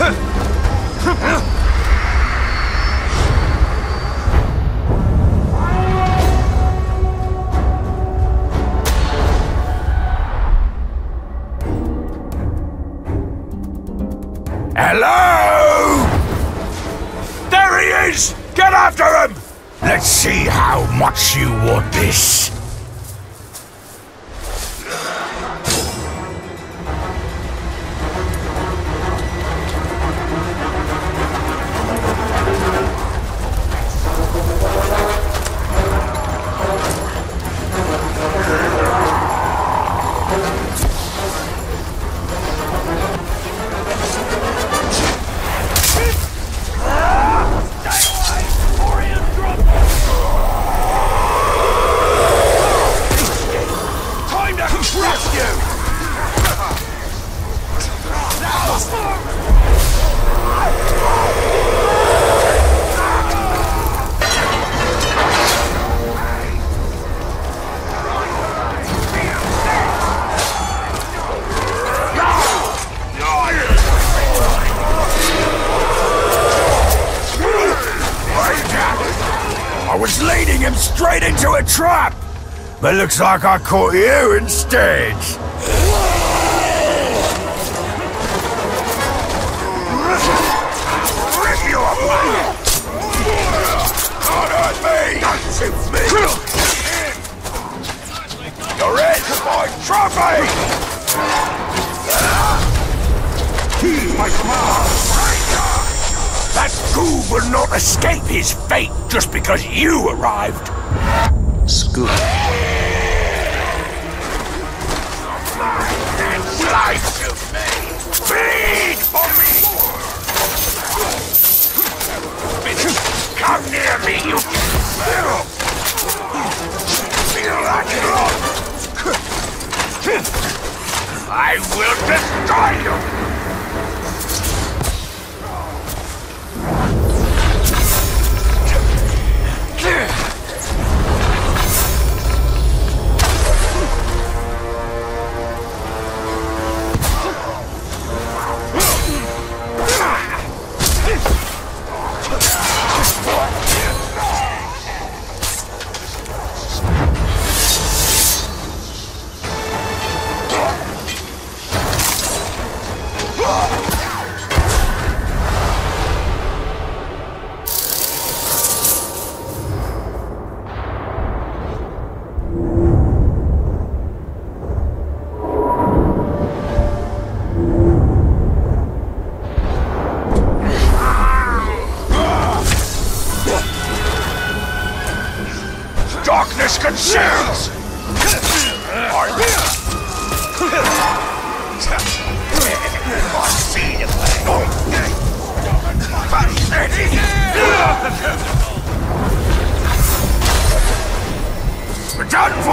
Hello! There he is! Get after him! Let's see how much you want this. Looks like I caught you instead! Rip you apart! Don't hurt me! Don't shoot me! You're in my trophy! He's my command! That goob will not escape his fate just because you arrived! Scoop. I will destroy you!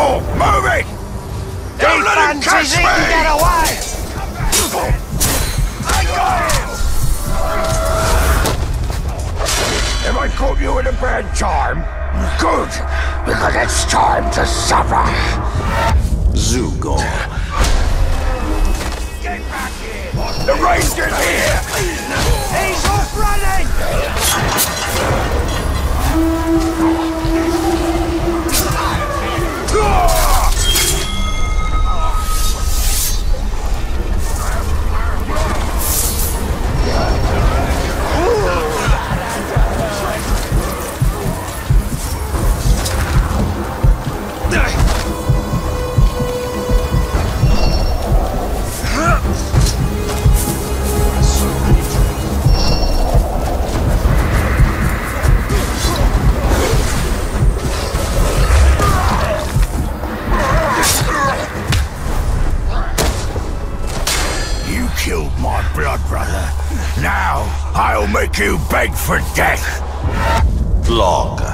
Done! Move it! Don't let him catch me! get away! I got him! Have I caught you at a bad time? Good, because it's time to suffer. Zugor. Get back here! The ranger's here! He's off running! I'll make you beg for death. Log.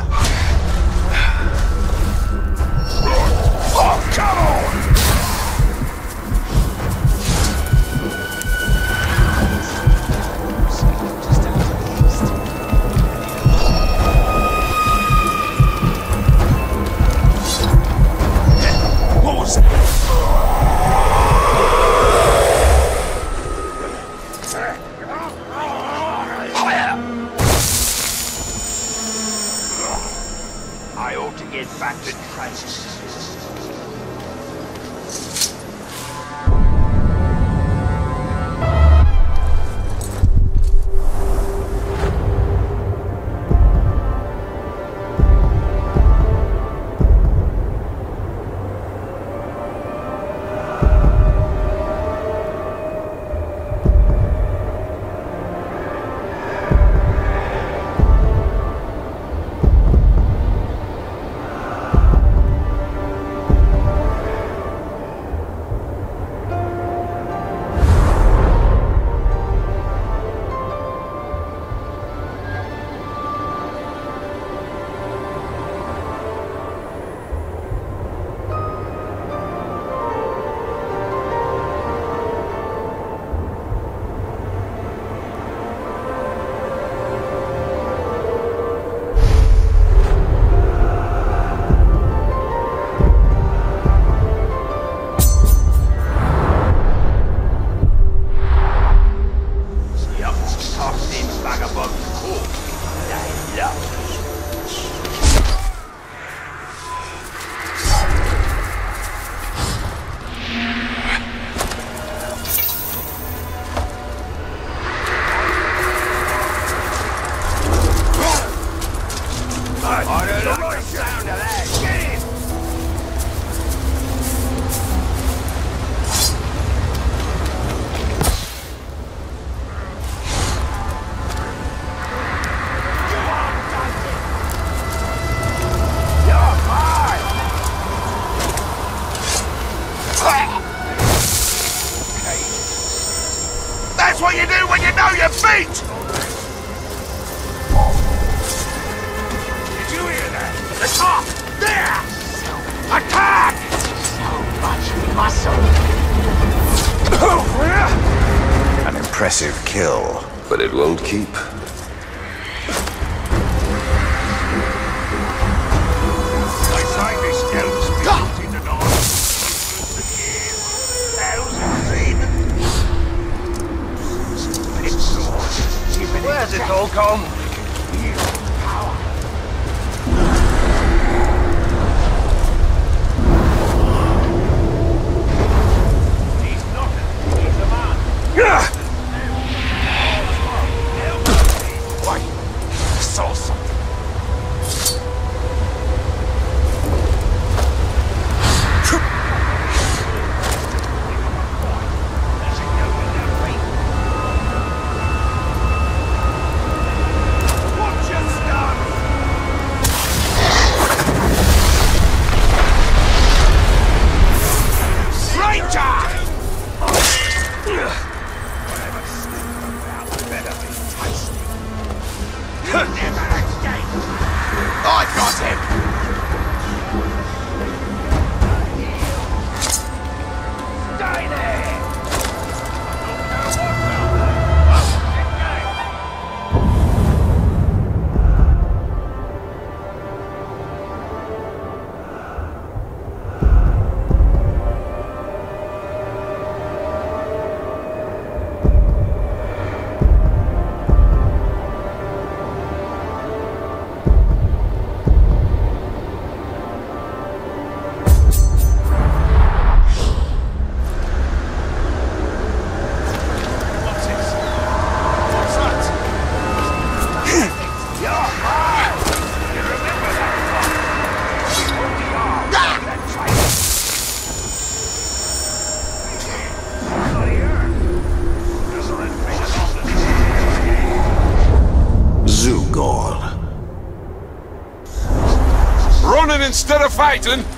fighting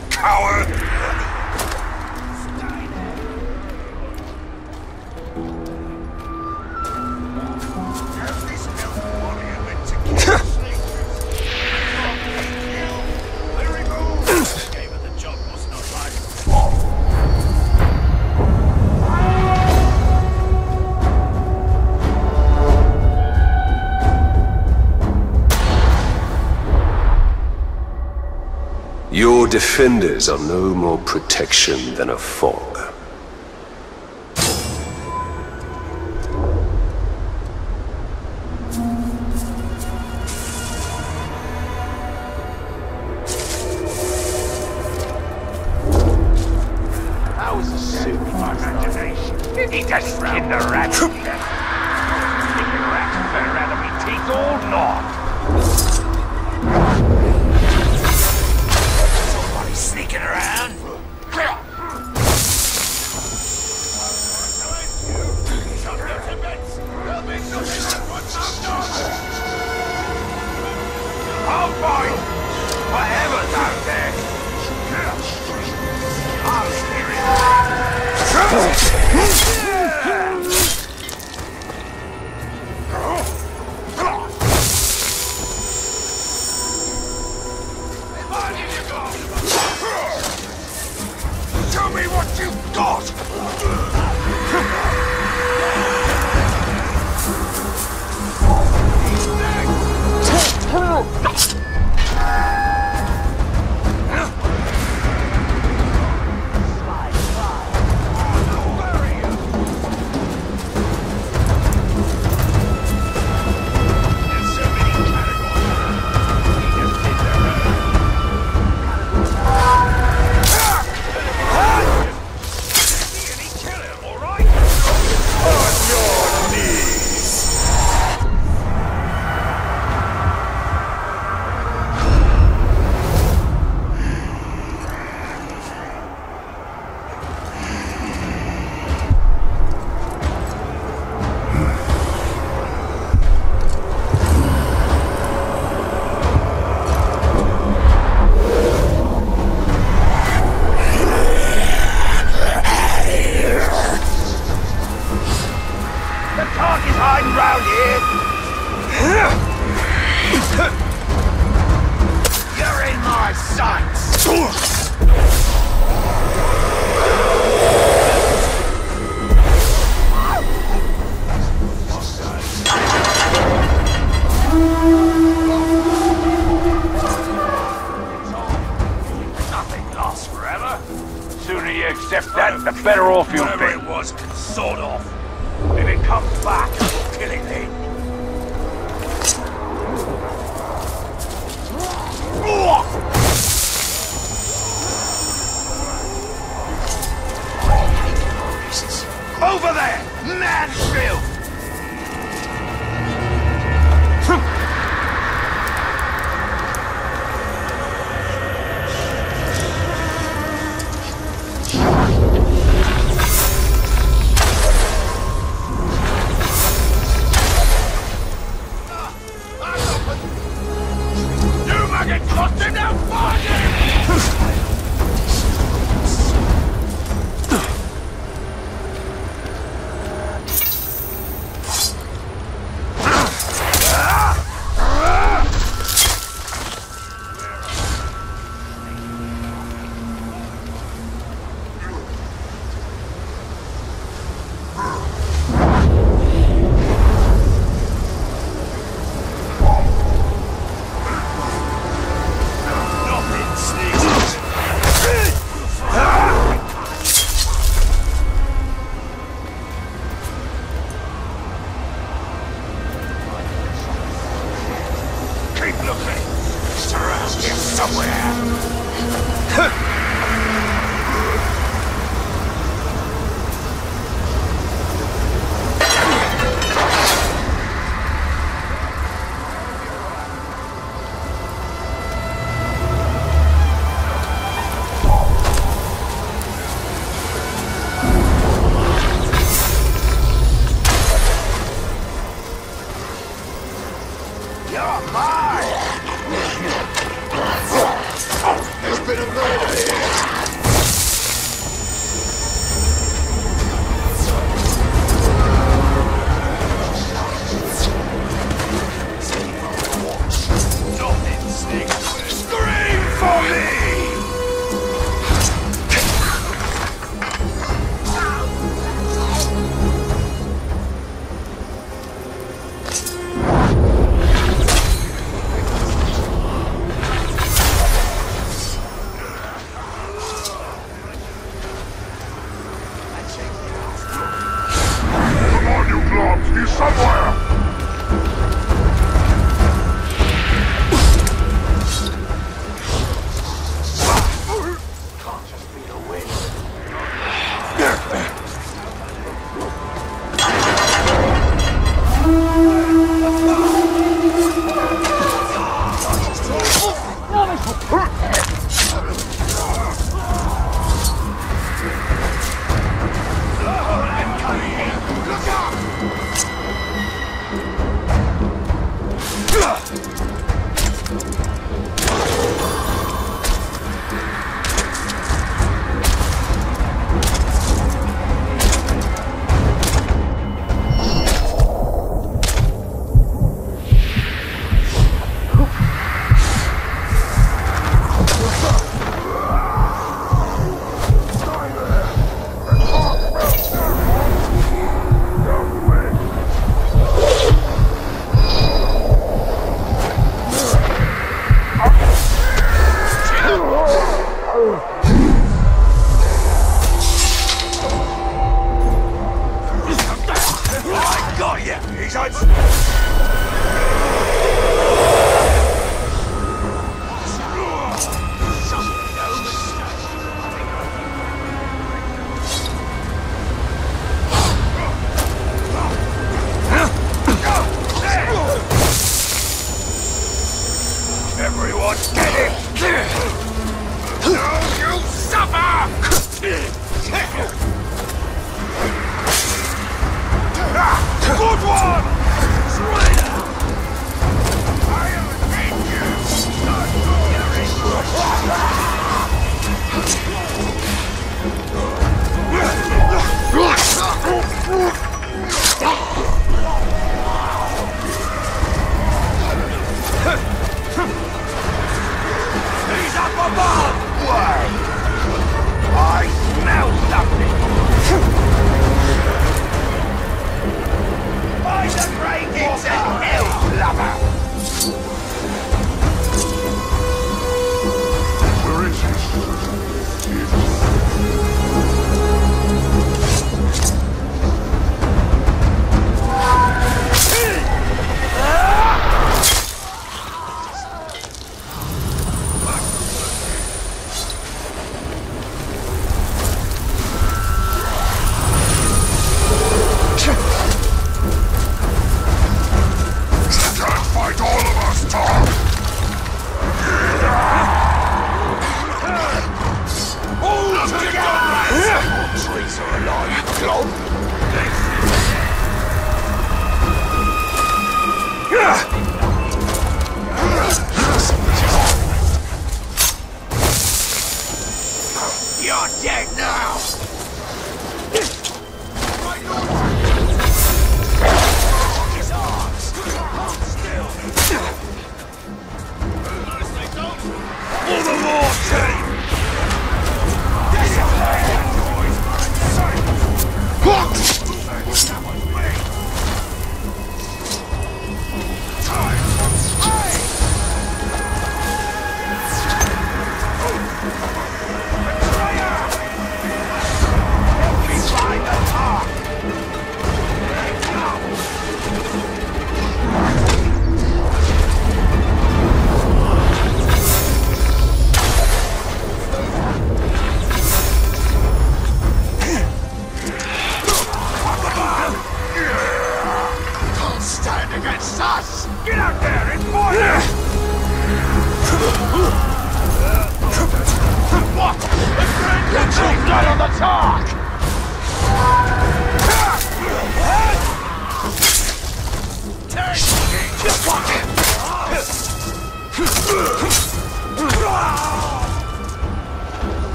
Your defenders are no more protection than a fog.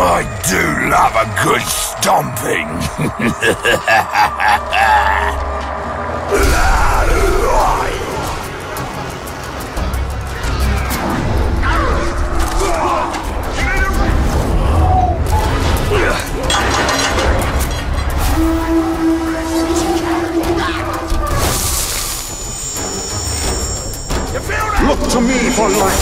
I do love a good stomping. Look to me for life.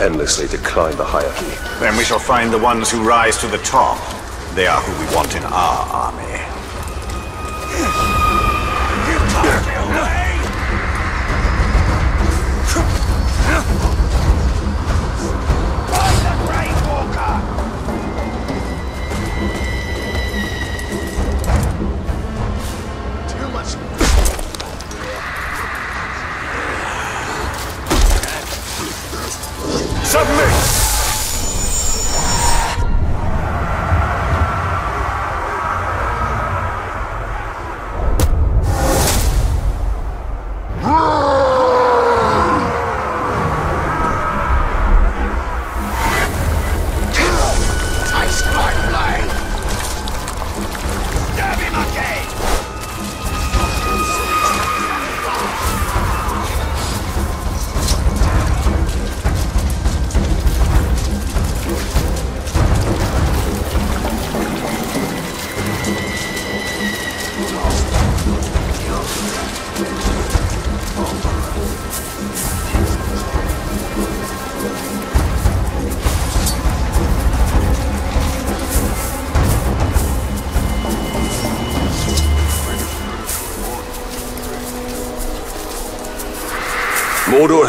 Endlessly to climb the hierarchy. Then we shall find the ones who rise to the top. They are who we want in our army.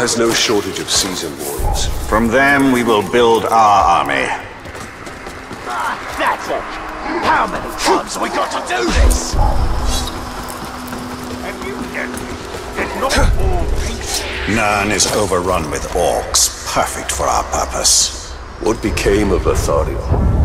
Has no shortage of seasoned warriors. From them, we will build our army. Ah, that's it! How many times have we got to do this? And you get me. Not all peace. Nurn is overrun with orcs, perfect for our purpose. What became of Lithariel?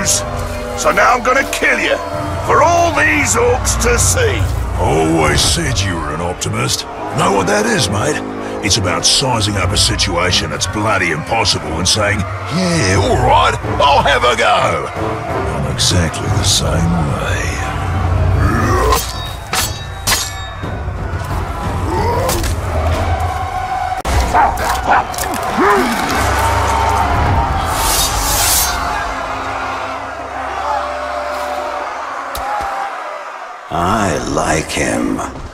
Bruz. So now I'm gonna kill you. For all these orcs to see. Always said you were an optimist. Know what that is, mate? It's about sizing up a situation that's bloody impossible and saying, yeah, alright, I'll have a go. I'm exactly the same way. I like him.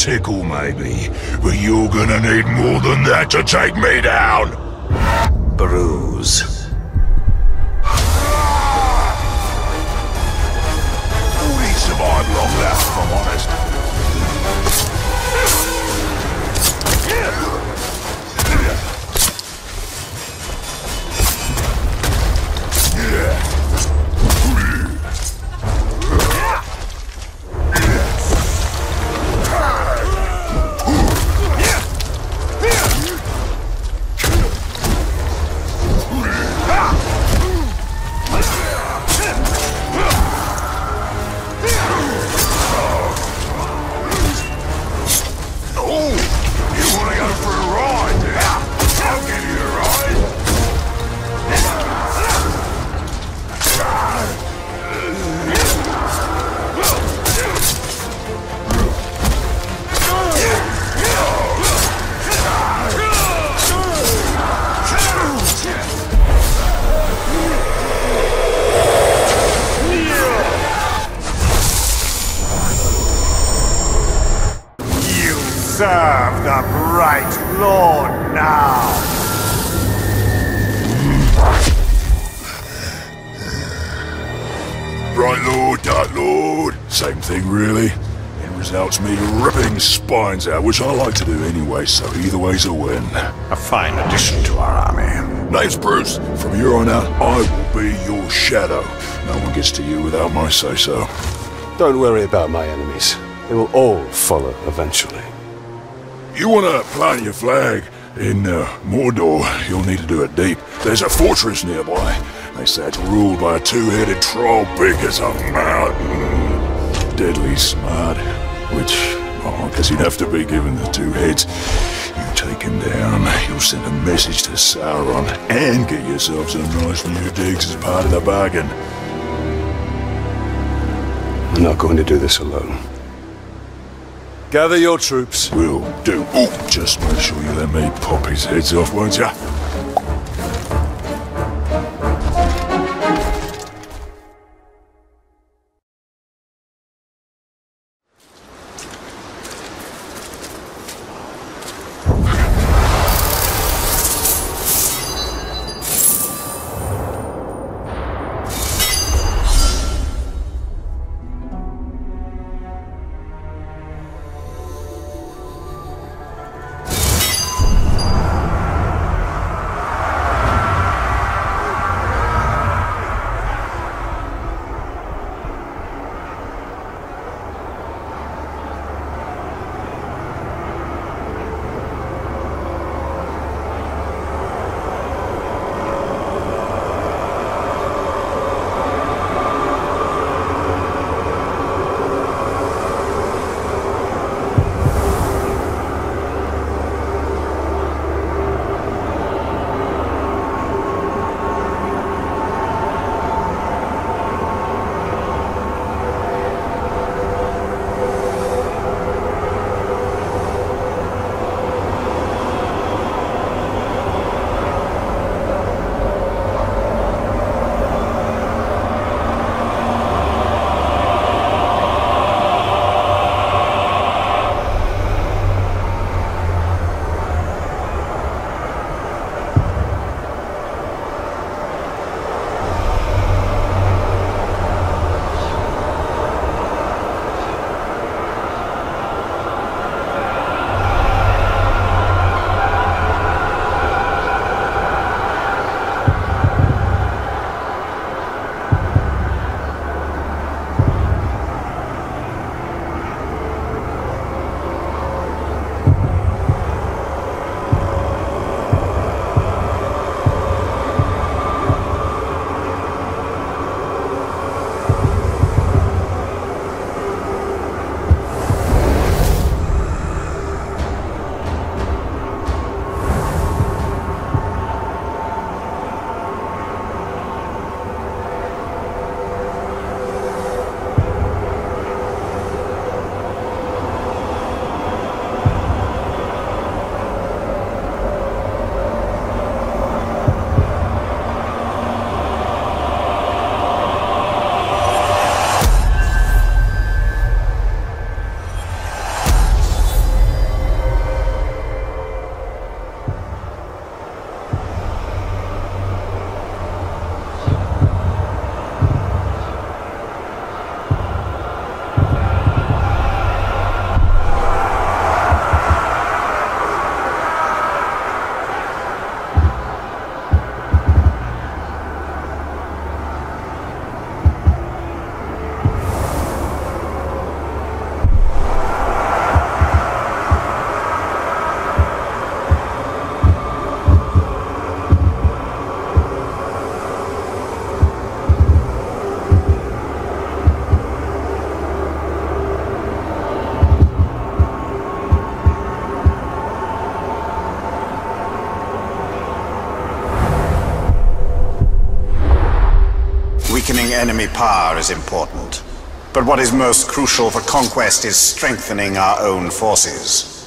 Tickle, maybe. But you're gonna need more than that to take me down! Spines out, which I like to do anyway, so either way's a win. A fine addition to our army. Name's Bruz. From here on out, I will be your shadow. No one gets to you without my say-so. Don't worry about my enemies. They will all follow eventually. You wanna plant your flag in uh, Mordor, you'll need to do it deep. There's a fortress nearby. They say it's ruled by a two-headed troll big as a mountain. Deadly smart. Which, oh, I guess he'd have to be given the two heads. You take him down, you'll send a message to Sauron, and get yourself some nice new digs as part of the bargain. I'm not going to do this alone. Gather your troops. We'll do. Oh, just make sure you let me pop his heads off, won't ya? Enemy power is important. But what is most crucial for conquest is strengthening our own forces.